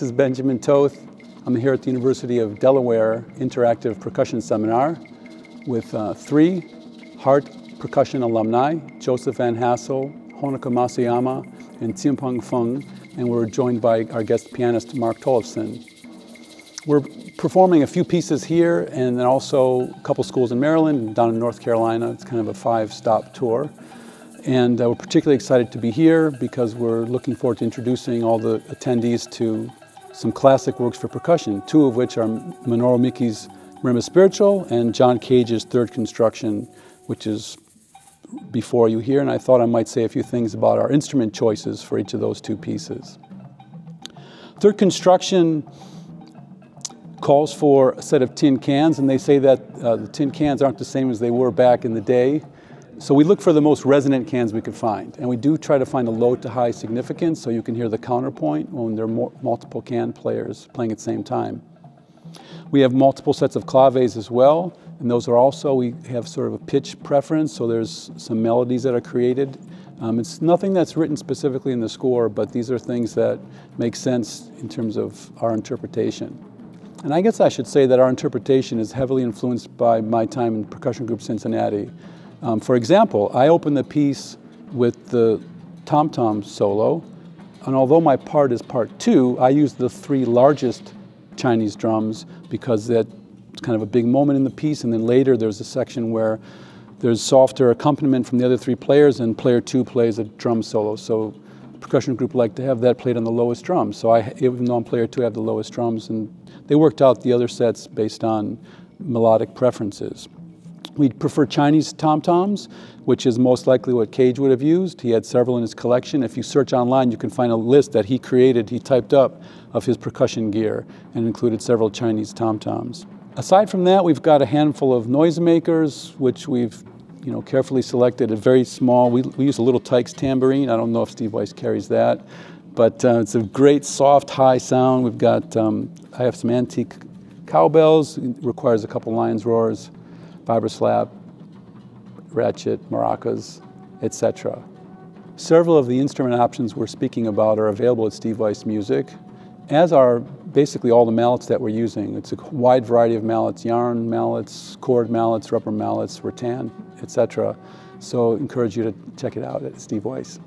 This is Benjamin Toth. I'm here at the University of Delaware Interactive Percussion Seminar with uh, three Hartt percussion alumni, Joseph Van Hassel, Honoka Masayama, and Tsimpeng Feng, and we're joined by our guest pianist, Mark Tollefson. We're performing a few pieces here and then also a couple schools in Maryland and down in North Carolina. It's kind of a five-stop tour. And uh, we're particularly excited to be here because we're looking forward to introducing all the attendees to some classic works for percussion, two of which are Minoru Miki's Marimba Spiritual and John Cage's Third Construction, which is before you here. And I thought I might say a few things about our instrument choices for each of those two pieces. Third Construction calls for a set of tin cans, and they say that uh, the tin cans aren't the same as they were back in the day. So we look for the most resonant cans we could find, and we do try to find a low to high significance so you can hear the counterpoint when there are multiple can players playing at the same time. We have multiple sets of claves as well, and those are also, we have sort of a pitch preference, so there's some melodies that are created. Um, it's nothing that's written specifically in the score, but these are things that make sense in terms of our interpretation. And I guess I should say that our interpretation is heavily influenced by my time in Percussion Group Cincinnati. Um, for example, I open the piece with the tom-tom solo, and although my part is part two, I use the three largest Chinese drums because that's kind of a big moment in the piece, and then later there's a section where there's softer accompaniment from the other three players, and player two plays a drum solo. So percussion group like to have that played on the lowest drums. So I, even though I'm player two, I have the lowest drums, and they worked out the other sets based on melodic preferences. We prefer Chinese tom-toms, which is most likely what Cage would have used. He had several in his collection. If you search online, you can find a list that he created, he typed up, of his percussion gear, and included several Chinese tom-toms. Aside from that, we've got a handful of noisemakers, which we've you know, carefully selected, a very small, we, we use a little Tikes tambourine. I don't know if Steve Weiss carries that, but uh, it's a great soft high sound. We've got, um, I have some antique cowbells, it requires a couple lion's roars, vibroslap, ratchet, maracas, etc. Several of the instrument options we're speaking about are available at Steve Weiss Music, as are basically all the mallets that we're using. It's a wide variety of mallets, yarn mallets, cord mallets, rubber mallets, rattan, etc. So encourage you to check it out at Steve Weiss.